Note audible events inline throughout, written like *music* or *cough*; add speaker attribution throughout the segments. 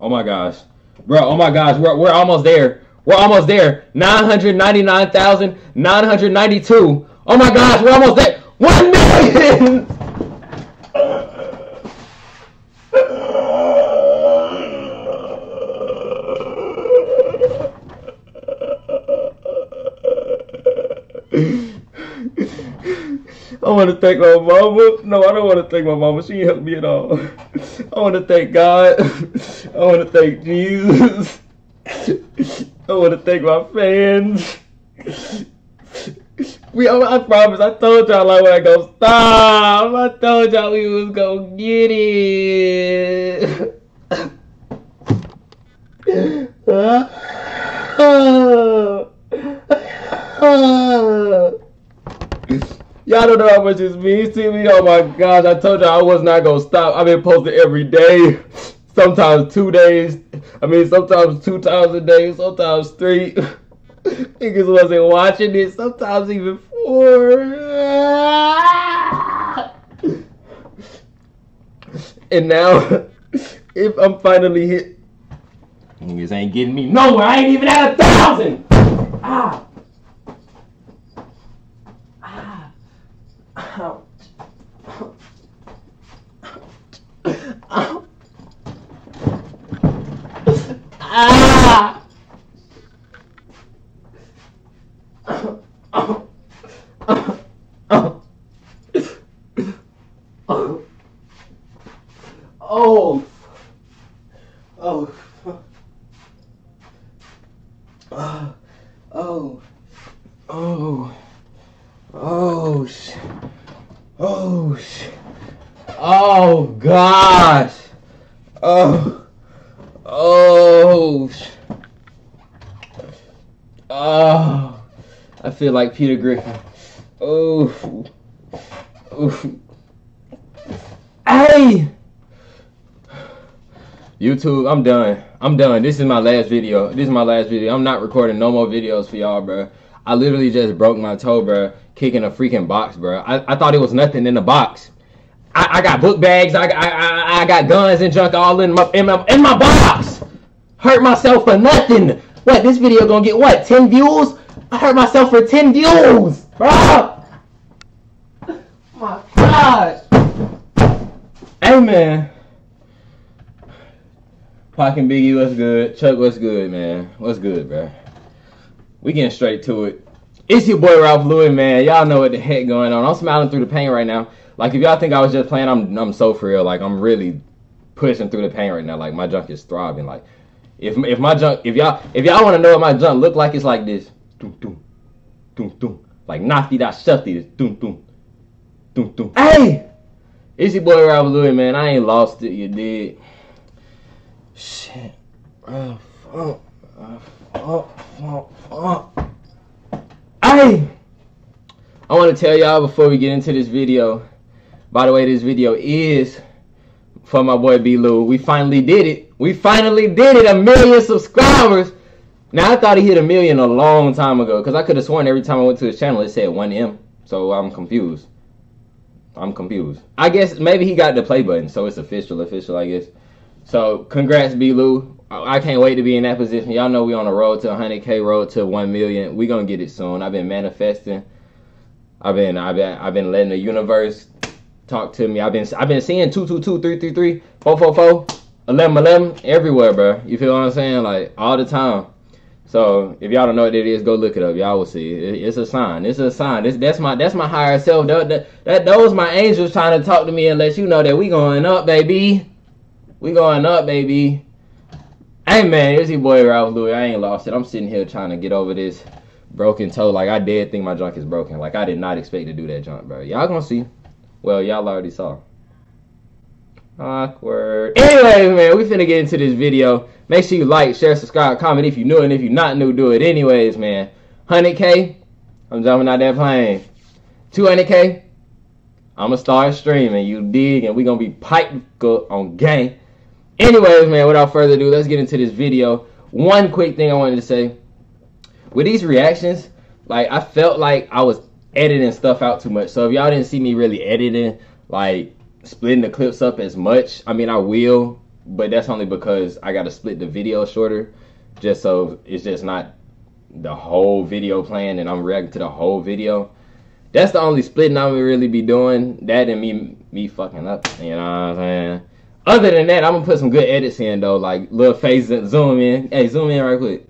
Speaker 1: Oh my gosh. Bro, oh my gosh, we're, we're almost there. We're almost there. 999,992. Oh my gosh, we're almost there. 1 million! *laughs* I want to thank my mama. No, I don't want to thank my mama. She helped me at all. *laughs* I want to thank God. *laughs* I want to thank Jesus. *laughs* I want to thank my fans. We, I promise, I told y'all I wasn't gonna stop. I told y'all we was gonna get it. Y'all don't know how much this means to me. Oh my gosh, I told y'all I was not gonna stop. I've been posting every day, *laughs* sometimes two days. I mean, sometimes two times a day, sometimes three. *laughs* Niggas wasn't watching it, sometimes even four. *laughs* And now, if I'm finally hit, niggas ain't getting me nowhere. I ain't even at a thousand. Ah. Ah. Oh. Oh. Oh. Oh. Oh. Oh. sh- Oh. sh- Oh gosh. Oh. Oh. Oh. I feel like Peter Griffin. Oh. Oh. Hey. YouTube, I'm done. I'm done. This is my last video. This is my last video. I'm not recording no more videos for y'all, bro. I literally just broke my toe, bro, kicking a freaking box, bro. I, I thought it was nothing in the box. I, I got book bags. I, I, I, got guns and junk all in my, in my in my box. Hurt myself for nothing. What? This video gonna get what? 10 views? I hurt myself for 10 views, bro. My gosh. Hey man. Biggie, what's good? Chuck, what's good, man? What's good, bro? We getting straight to it. It's your boy Ralph Louis, man. Y'all know what the heck going on. I'm smiling through the pain right now. Like if y'all think I was just playing, I'm I'm so for real. Like I'm really pushing through the pain right now. Like my junk is throbbing. Like if if my junk, if y'all if y'all want to know what my junk look like, it's like this. Doom doom, doom doom. Like nafty that shufty. This doom doom, doom doom. Hey, it's your boy Ralph Louis, man. I ain't lost it. You did. Shit. Oh, fuck. Oh, fuck, fuck. Hey! I want to tell y'all before we get into this video. By the way, this video is for my boy B. Lou. We finally did it. We finally did it. A million subscribers. Now, I thought he hit a million a long time ago because I could have sworn every time I went to his channel it said 1M. So I'm confused. I'm confused. I guess maybe he got the play button, so it's official, official, I guess. So congrats, B. Lou. I can't wait to be in that position. Y'all know we on the road to 100k, road to 1 million. We gonna get it soon. I've been manifesting. I've been, I've been, I've been letting the universe talk to me. I've been, I've been seeing 222, 333, 444, 1111 everywhere, bro. You feel what I'm saying? Like all the time. So if y'all don't know what it is, go look it up. Y'all will see. It- It's a sign. It's a sign. This, that's my, that's my higher self. That, that, that, those my angels trying to talk to me and let you know that we going up, baby. We going up, baby. Hey man, it's your boy Ralph Louis. I ain't lost it. I'm sitting here trying to get over this broken toe. Like I did think my junk is broken. Like I did not expect to do that junk, bro. Y'all gonna see. Well, y'all already saw. Awkward. Anyways, man, we finna get into this video. Make sure you like, share, subscribe, comment if you new, and if you not new, do it anyways, man. 100k, I'm jumping out that plane. 200k, I'ma start streaming. You dig? And we gonna be piped go- on gang. Anyways, man, without further ado, let's get into this video. One quick thing I wanted to say. With these reactions, like I felt like I was editing stuff out too much. So if y'all didn't see me really editing, like splitting the clips up as much, I mean I will, but that's only because I got to split the video shorter, just so it's just not the whole video playing and I'm reacting to the whole video. That's the only splitting I would really be doing. That and me me fucking up. You know what I'm saying? Other than that, I'm gonna put some good edits in though, like little face zoom in. Hey, zoom in right quick.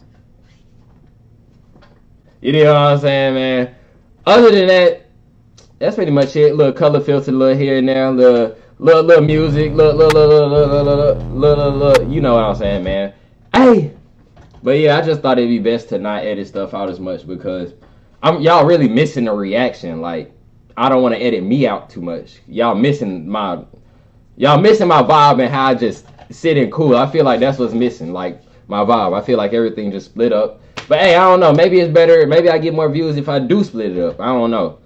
Speaker 1: You know what I'm saying, man? Other than that, that's pretty much it. Little color filter, little here and there, little little little music, little little little little little little, little, you know what I'm saying, man. Hey, but yeah, I just thought it'd be best to not edit stuff out as much because I'm y'all really missing the reaction. Like I don't want to edit me out too much. Y'all missing my y'all missing my vibe and how I just sit in cool. I feel like that's what's missing. Like my vibe. I feel like everything just split up. But hey, I don't know. Maybe it's better. Maybe I get more views if I do split it up. I don't know.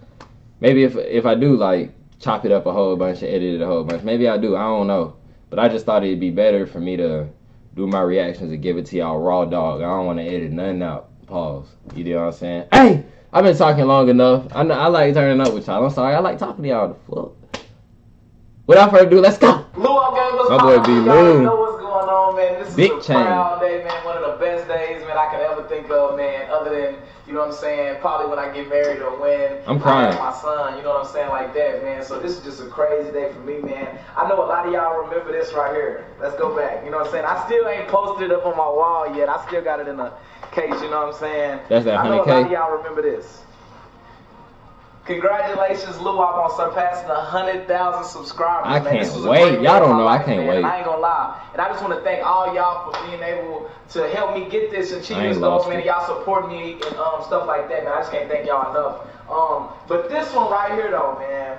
Speaker 1: Maybe if if I do like chop it up a whole bunch and edit it a whole bunch. Maybe I do. I don't know. But I just thought it'd be better for me to do my reactions and give it to y'all raw dog. I don't want to edit nothing out. Pause. You know what I'm saying? Hey, I've been talking long enough. I know I like turning up with y'all. I'm sorry. I like talking to y'all. The fuck. Without further ado, let's go.
Speaker 2: Lou, I'm
Speaker 1: My boy B. Lou.
Speaker 2: Know what's going on, man. This
Speaker 1: Big
Speaker 2: is a
Speaker 1: change.
Speaker 2: proud day, man. One of the best days, man, I could ever think of, man. Other than, you know what I'm saying, probably when I get married or when
Speaker 1: I'm
Speaker 2: I
Speaker 1: crying.
Speaker 2: have my son. You know what I'm saying, like that, man. So this is just a crazy day for me, man. I know a lot of y'all remember this right here. Let's go back. You know what I'm saying? I still ain't posted it up on my wall yet. I still got it in a case. You know what I'm saying?
Speaker 1: That's that
Speaker 2: I know a
Speaker 1: 100K?
Speaker 2: lot of y'all remember this. Congratulations, Lou, on surpassing 100,000 subscribers.
Speaker 1: I
Speaker 2: man.
Speaker 1: can't wait. Y'all don't know. I can't
Speaker 2: man,
Speaker 1: wait.
Speaker 2: And I ain't gonna lie. And I just want to thank all y'all for being able to help me get this
Speaker 1: ain't
Speaker 2: achievement goals, man. y'all support me and um, stuff like that, man. I just can't thank y'all enough. Um, but this one right here, though, man.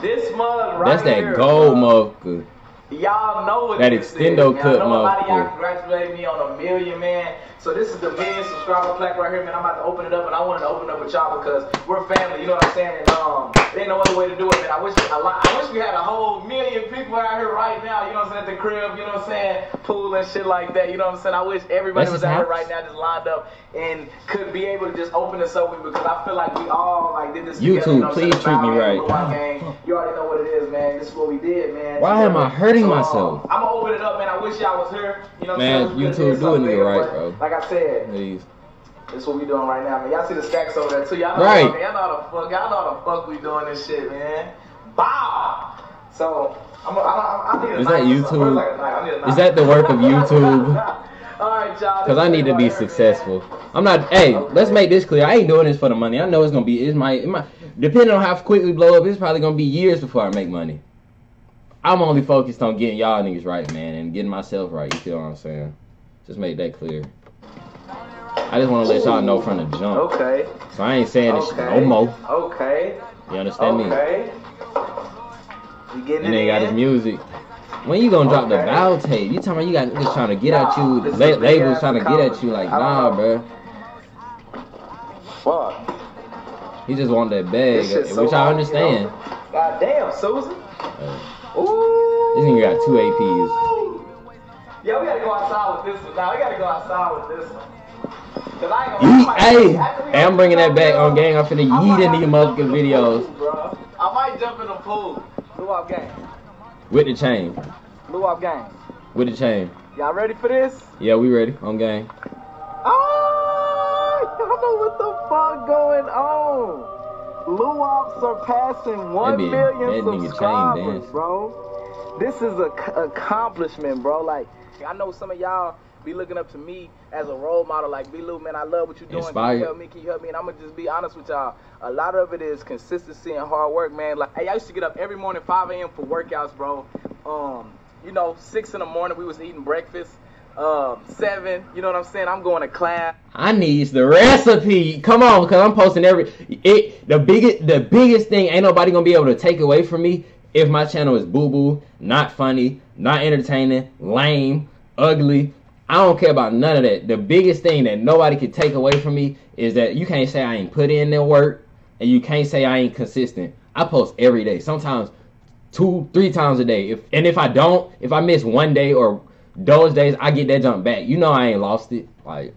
Speaker 2: This mug right here.
Speaker 1: That's that
Speaker 2: here.
Speaker 1: gold
Speaker 2: bro.
Speaker 1: Motherfucker.
Speaker 2: Y'all know what
Speaker 1: That
Speaker 2: this
Speaker 1: extendo
Speaker 2: is, man.
Speaker 1: cut
Speaker 2: I know a lot of y'all
Speaker 1: motherfucker.
Speaker 2: congratulated me on a million, man. So this is the million subscriber plaque right here, man. I'm about to open it up, and I wanted to open it up with y'all because we're family. You know what I'm saying? And um, there ain't no other way to do it, man. I wish a lot, I wish we had a whole million people out here right now. You know what I'm saying? At the crib, you know what I'm saying? Pool and shit like that. You know what I'm saying? I wish everybody
Speaker 1: That's
Speaker 2: was out here right now, just lined up and could be able to just open this up with me because I feel like we all like did this.
Speaker 1: YouTube,
Speaker 2: together, you know
Speaker 1: please treat me right.
Speaker 2: game, Blue White game. You already know what it is, man. This is what we did, man.
Speaker 1: Why am I hurting
Speaker 2: So, um,
Speaker 1: myself?
Speaker 2: I'm gonna open it up, man. I wish y'all was here. You know what
Speaker 1: Man,
Speaker 2: I'm saying? We
Speaker 1: YouTube,
Speaker 2: could've did
Speaker 1: do a
Speaker 2: something
Speaker 1: nigga
Speaker 2: bigger,
Speaker 1: right, bro.
Speaker 2: Like I said,
Speaker 1: Please.
Speaker 2: what we doing right now, man. Y'all see the stacks over there too. Y'all know,
Speaker 1: Right.
Speaker 2: Y'all know how the fuck. Y'all know how the fuck we doing this shit, man. Bow. So I'm. I, I, I need a
Speaker 1: Is that
Speaker 2: knife or something.
Speaker 1: YouTube?
Speaker 2: Like a knife? I need a knife.
Speaker 1: Is that the work of *laughs* YouTube?
Speaker 2: All right, y'all.
Speaker 1: Cause I need to be successful. I'm not. Hey, let's make this clear. I ain't doing this for the money. I know it's gonna be. It's my. It might, depending on how quick we blow up, it's probably gonna be years before I make money. I'm only focused on getting y'all niggas right, man, and getting myself right. You feel what I'm saying? Just make that clear. I just want to let y'all know from the jump.
Speaker 2: Okay.
Speaker 1: So I ain't saying this
Speaker 2: Okay.
Speaker 1: no more.
Speaker 2: Okay.
Speaker 1: You understand me?
Speaker 2: Okay. You getting
Speaker 1: And then got his music. When you gonna drop the
Speaker 2: Okay.
Speaker 1: bow tape? You talking about you got niggas trying to get at you, la- labels trying to get at you like, nah, bruh.
Speaker 2: Fuck.
Speaker 1: He just want that bag,
Speaker 2: shit's so
Speaker 1: which I understand.
Speaker 2: you know? God damn, Susan.
Speaker 1: Uh,
Speaker 2: Ooh.
Speaker 1: This nigga got two APs.
Speaker 2: Yeah, we gotta go outside with this one. Now we gotta go outside with this one. Cause I ain't gonna
Speaker 1: Hey, hey I'm bringing that back on gang. I'm finna yeet in these motherfucking videos
Speaker 2: pool. I might jump in the pool. Luau gang.
Speaker 1: with the chain,
Speaker 2: Luau gang.
Speaker 1: with the chain.
Speaker 2: Y'all ready for this?
Speaker 1: Yeah, we ready on gang.
Speaker 2: Oh, y'all know what the fuck going on. Luau surpassing one
Speaker 1: be-
Speaker 2: million subscribers, bro. This is a c- accomplishment, bro. Like, I know some of y'all be looking up to me as a role model. Like, B. Lou, man, I love what you're doing. Can you help me? Can you help me? And I'm gonna just be honest with y'all. A lot of it is consistency and hard work, man. Like, hey, I used to get up every morning 5 a.m. for workouts, bro. Um, you know, six in the morning we was eating breakfast. Um, seven, you know what I'm saying? I'm going to class.
Speaker 1: I needs the recipe. Come on, because I'm posting every it. The biggest, the biggest thing ain't nobody gonna be able to take away from me if my channel is boo boo, not funny, not entertaining, lame, ugly. I don't care about none of that. The biggest thing that nobody can take away from me is that you can't say I ain't put in the work, and you can't say I ain't consistent. I post every day, sometimes two, three times a day. If and if I don't, if I miss one day or those days, I get that jump back. You know I ain't lost it. Like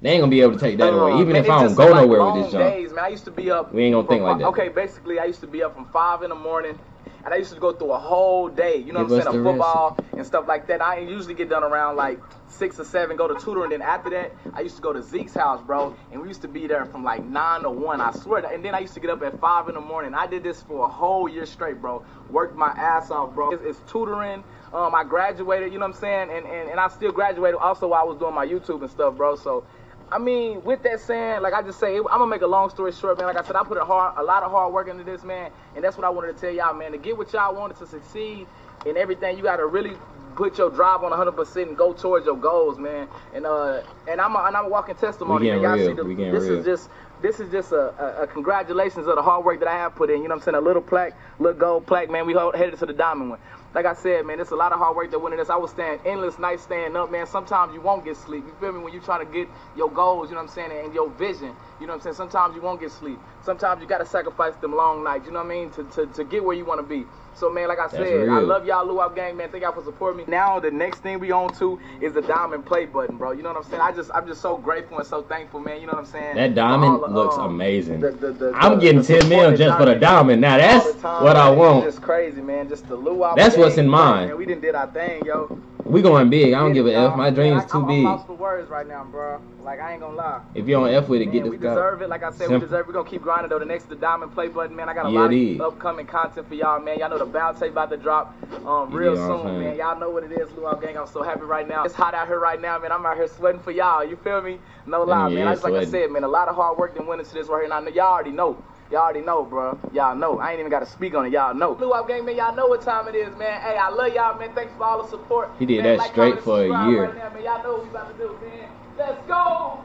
Speaker 1: they ain't gonna be able to take that away. Even
Speaker 2: man,
Speaker 1: if I don't go
Speaker 2: like
Speaker 1: nowhere with this jump.
Speaker 2: Days, man. I used to be up.
Speaker 1: We ain't gonna think like that.
Speaker 2: Okay, basically, I used to be up from five in the morning, and I used to go through a whole day. You know
Speaker 1: Give
Speaker 2: what I'm saying? Of football and stuff like that. I usually get done around like six or seven, go to tutor, and then after that, I used to go to Zeke's house, bro, and we used to be there from like nine to one. I swear. And then I used to get up at five in the morning. I did this for a whole year straight, bro. Worked my ass off, bro. It's, it's tutoring. Um, I graduated. You know what I'm saying? And, and and I still graduated also while I was doing my YouTube and stuff, bro. So. I mean, with that saying, like I just say, I'm gonna make a long story short, man. Like I said, I put a hard, a lot of hard work into this, man, and that's what I wanted to tell y'all, man. To get what y'all wanted to succeed in everything, you gotta really put your drive on 100% and go towards your goals, man. And uh, and I'm a, and I'm a walking testimony.
Speaker 1: We.
Speaker 2: Y'all
Speaker 1: real.
Speaker 2: see the,
Speaker 1: We
Speaker 2: this
Speaker 1: real.
Speaker 2: is just this is just a, a, a congratulations of the hard work that I have put in. You know what I'm saying? A little plaque, little gold plaque, man. We headed to the diamond one. Like I said, man, it's a lot of hard work that went in this. I was staying endless nights staying up, man. Sometimes you won't get sleep. You feel me? When you trying to get your goals, you know what I'm saying, and your vision. You know what I'm saying? Sometimes you won't get sleep. Sometimes you gotta sacrifice them long nights. You know what I mean? To to, to get where you want to be. So man, like I
Speaker 1: That's
Speaker 2: said, I love y'all Luau gang, man. Thank y'all for supporting me. Now the next thing we on to is the diamond play button, bro. You know what I'm saying? I just I'm just so grateful and so thankful, man. You know what I'm saying?
Speaker 1: That diamond
Speaker 2: the,
Speaker 1: looks
Speaker 2: um,
Speaker 1: amazing.
Speaker 2: the- the-
Speaker 1: I'm getting
Speaker 2: the
Speaker 1: 10 mil just for the diamond. Now that's
Speaker 2: time,
Speaker 1: what I
Speaker 2: man.
Speaker 1: want.
Speaker 2: It's just crazy, man. Just the luau.
Speaker 1: That's what's in mind.
Speaker 2: Man, we didn't did our thing, yo.
Speaker 1: We going big. I don't give a F. My dream's
Speaker 2: Man, I-
Speaker 1: too big.
Speaker 2: I'm lost for words right now, bro. Like I ain't gonna lie.
Speaker 1: If you on F with it, get the
Speaker 2: we
Speaker 1: fuck
Speaker 2: deserve it. Like I said,
Speaker 1: Simple.
Speaker 2: we deserve. We're gonna keep grinding though. The next the diamond play button, man. I got a
Speaker 1: Yeah,
Speaker 2: lot of
Speaker 1: is.
Speaker 2: upcoming content for y'all, man. Y'all know the bow tape about to drop um, real soon, man. Y'all know what it is, Luau Gang. I'm so happy right now. It's hot out here right now, man. I'm out here sweating for y'all. You feel me? No lie,
Speaker 1: Yeah,
Speaker 2: man. I just like I said, man. A lot of hard work that went into this right here, and I know y'all already know. Y'all already know, bro. Y'all know. I ain't even got to speak on it. Y'all know. Luau Gang, man. Y'all know what time it is, man. Hey, I love y'all, man. Thanks for all the support.
Speaker 1: He did
Speaker 2: Man,
Speaker 1: that
Speaker 2: like,
Speaker 1: straight for a year.
Speaker 2: Right now, man. Y'all know what we about to do, man. Let's go.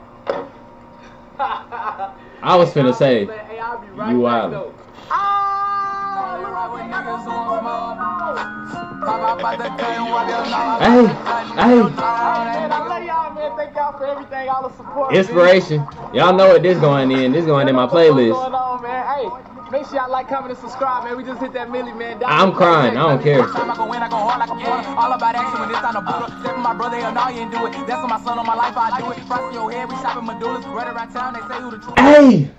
Speaker 1: I was finna say,
Speaker 2: Hey, I'll be right
Speaker 1: you
Speaker 2: back,
Speaker 1: wild.
Speaker 2: though. Ah!
Speaker 1: Hey, hey.
Speaker 2: I love y'all, man. Thank y'all for everything, all the support. man.
Speaker 1: Inspiration. Y'all know what this going in. This going in my playlist.
Speaker 2: on, man? Hey, make sure y'all like, comment, and subscribe, man. We just hit that milli, man.
Speaker 1: I'm crying. I don't care.
Speaker 3: Time I go in, I go hard like a porter. All about action when it's time to boot up. Step my brother, hell no, you ain't do it. That's on my son, on my life, I do it. Frost in your head, we shopping medullas. Right around town, they say who the truth.
Speaker 1: Hey.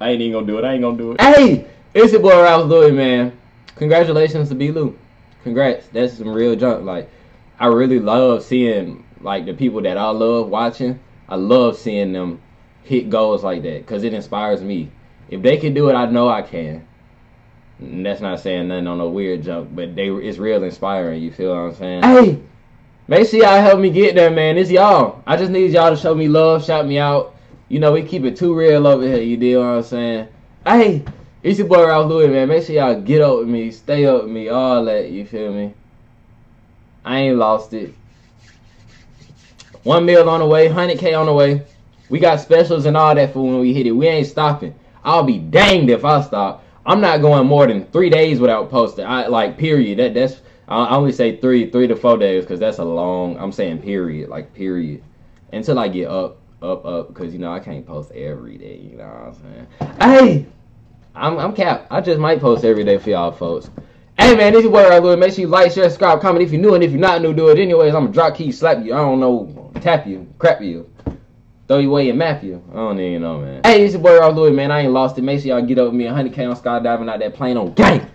Speaker 1: I ain't even gonna do it. I ain't gonna do it. Hey, it's your boy Ralph Louis, man. Congratulations to B. Lou. Congrats. That's some real junk. Like, I really love seeing like the people that I love watching. I love seeing them hit goals like that because it inspires me. If they can do it, I know I can. And that's not saying nothing on no weird junk, but they it's real inspiring. You feel what I'm saying? Hey, make sure y'all help me get there, man. It's y'all. I just need y'all to show me love, shout me out. You know, we keep it too real over here. You deal what I'm saying? Hey, it's your boy Ralph Louis, man. Make sure y'all get up with me, stay up with me, all that. You feel me? I ain't lost it. One mil on the way, 100K on the way. We got specials and all that for when we hit it. We ain't stopping. I'll be danged if I stop. I'm not going more than three days without posting. I like period. That that's I I only say three, three to four days because that's a long. I'm saying period, like period, until I get up, up, up. Because you know I can't post every day. You know what I'm saying? Hey, I'm I'm cap. I just might post every day for y'all folks. Hey man, this is boy Louis. Make sure you like, share, subscribe, comment if you're new, and if you're not new, do it anyways. I'm gonna drop key, slap you. I don't know, tap you, crap you, throw you away and map you. I don't even know, man. Hey, it's your boy Ralph Louis, man. I ain't lost it. Make sure y'all get up with me 100k on skydiving out that plane on gang.